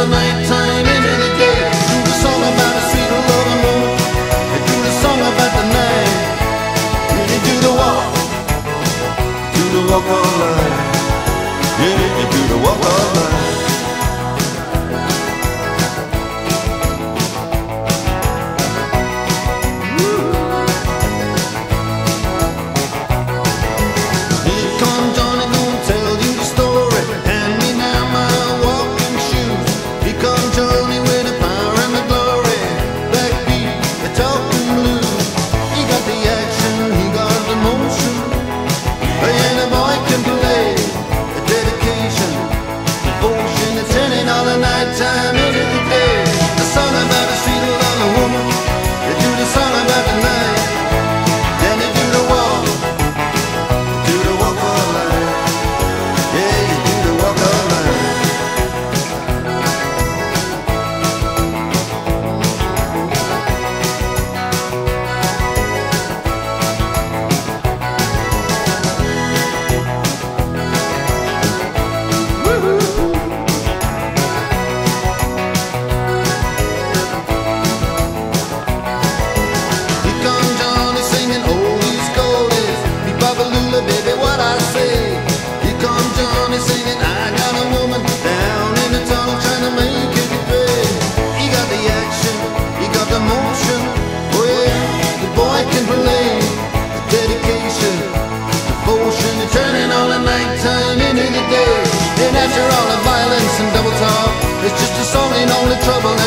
the night. It's just a song and only trouble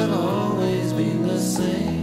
have always been the same.